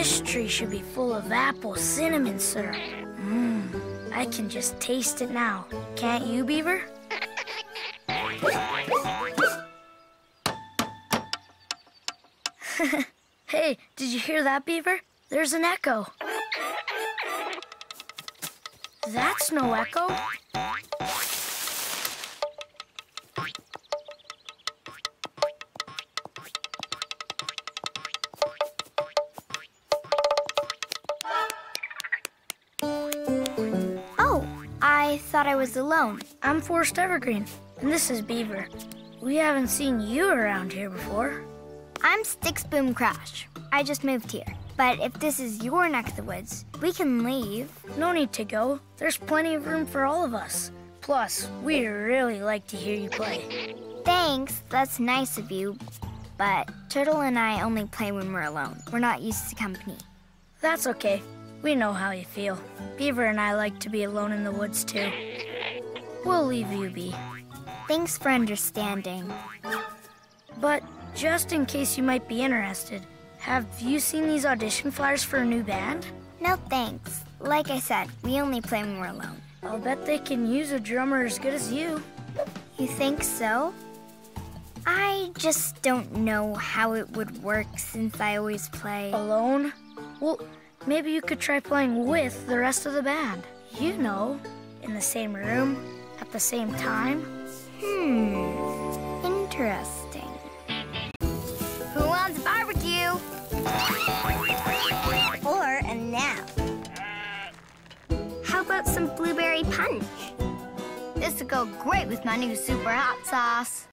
This tree should be full of apple cinnamon syrup. Mmm, I can just taste it now. Can't you, Beaver? hey, did you hear that, Beaver? There's an echo. That's no echo. I thought I was alone. I'm Forest Evergreen, and this is Beaver. We haven't seen you around here before. I'm Sticks Boom Crash. I just moved here. But if this is your neck of the woods, we can leave. No need to go. There's plenty of room for all of us. Plus, we really like to hear you play. Thanks, that's nice of you. But Turtle and I only play when we're alone. We're not used to company. That's okay. We know how you feel. Beaver and I like to be alone in the woods too. We'll leave you be. Thanks for understanding. But just in case you might be interested, have you seen these audition flyers for a new band? No thanks. Like I said, we only play when we're alone. I'll bet they can use a drummer as good as you. You think so? I just don't know how it would work since I always play. Alone? Well, maybe you could try playing with the rest of the band. You know, in the same room, at the same time. Hmm. Interesting. Who wants a barbecue? Or a nap? How about some blueberry punch? This would go great with my new super hot sauce.